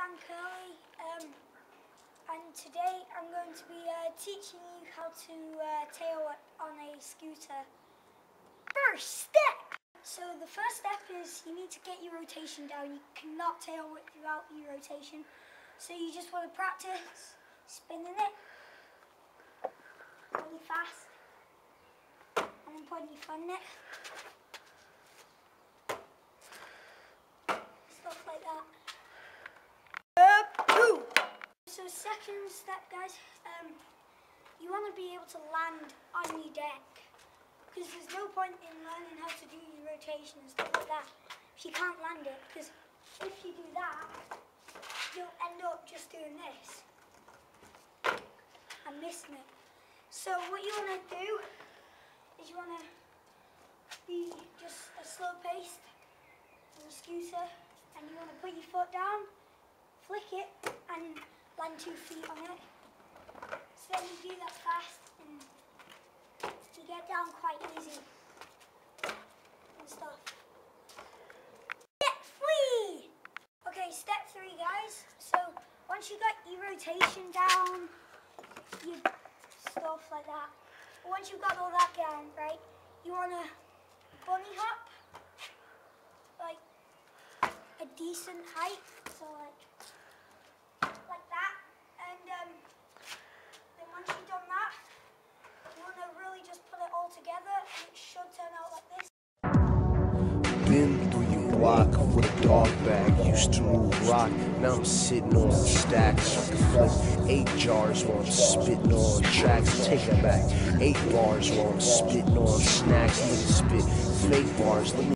Dan Curley, um, and today I'm going to be uh, teaching you how to uh, tail on a scooter. First step! So the first step is you need to get your rotation down. You cannot tail whip without your rotation. So you just want to practice spinning it really fast and then putting your foot in it. Stuff like that. So second step guys, um, you want to be able to land on your deck. Because there's no point in learning how to do your rotation and stuff like that if you can't land it. Because if you do that, you'll end up just doing this and missing it. So what you want to do is you want to be just a slow pace on the scooter and you want to put your foot down, flick it and land two feet on it. So then you do that fast and you get down quite easy and stuff. Step three! Okay, step three guys. So once you got your rotation down, you stuff like that. Once you've got all that down, right, you want to bunny hop like a decent height. So like that. And um, then once you've done that, you want to really just put it all together and it should turn out like this. Through your block with a dog bag. Used to move rock. Now I'm sitting on stacks. I can flip eight jars while I'm spitting on tracks. Take it back. Eight bars while I'm spitting on snacks. Nigga spit fake bars. Let me